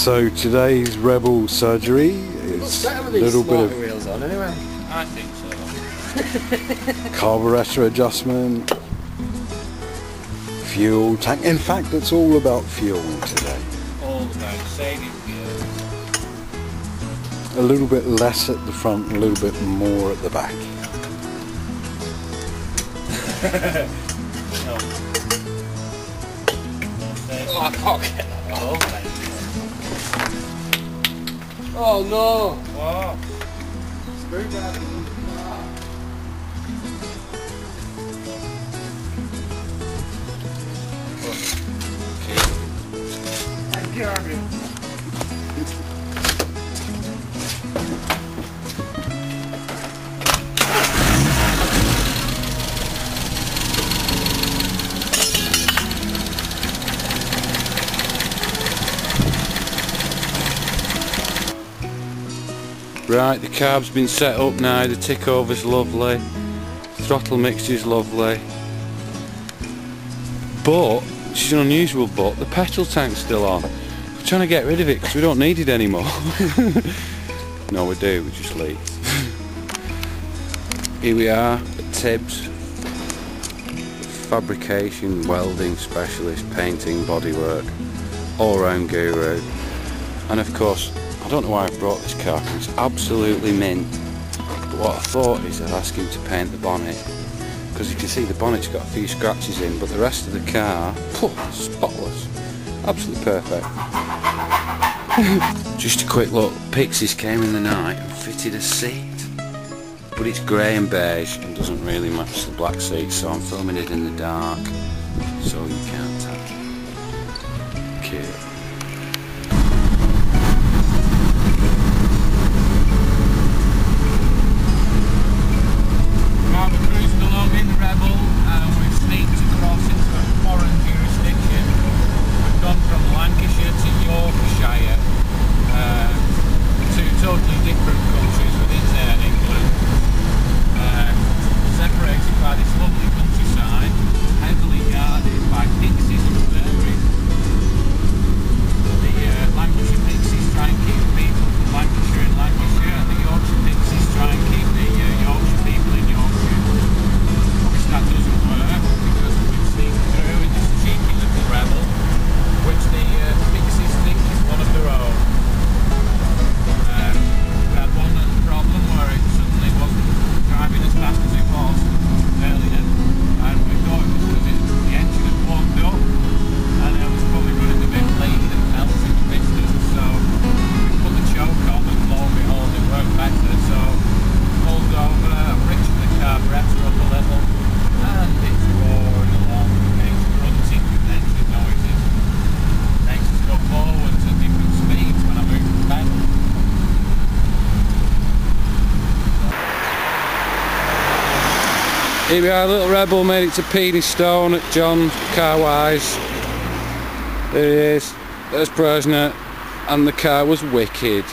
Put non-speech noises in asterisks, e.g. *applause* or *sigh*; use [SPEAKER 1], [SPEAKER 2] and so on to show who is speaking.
[SPEAKER 1] So today's Rebel surgery is a little bit of
[SPEAKER 2] wheels on anyway.
[SPEAKER 3] I think so. *laughs*
[SPEAKER 1] carburetor adjustment, fuel tank. In fact, it's all about fuel today.
[SPEAKER 3] All about saving gear.
[SPEAKER 1] A little bit less at the front, a little bit more at the back. *laughs*
[SPEAKER 3] No.
[SPEAKER 2] Oh, I can't get that
[SPEAKER 3] Oh,
[SPEAKER 2] off. Oh no!
[SPEAKER 3] What?
[SPEAKER 2] Screwdriver. Thank you,
[SPEAKER 1] Right, the carb's been set up now, the tick over's lovely, throttle mixture's lovely. But, is an unusual but, the petrol tank's still on. We're trying to get rid of it because we don't need it anymore. *laughs* no we do, we just leave. Here we are at Tibbs. Fabrication, welding specialist, painting, bodywork, all round guru. And of course, I don't know why I've brought this car it's absolutely mint. But what I thought is I'd ask him to paint the bonnet. Because you can see the bonnet's got a few scratches in, but the rest of the car, spotless. Absolutely perfect. *laughs* Just a quick look, Pixies came in the night and fitted a seat. But it's grey and beige and doesn't really match the black seat, so I'm filming it in the dark, so you can't tell. Cute. Here we are, little rebel made it to Penistone at John Carwise. There he is, there's Brosner, and the car was wicked.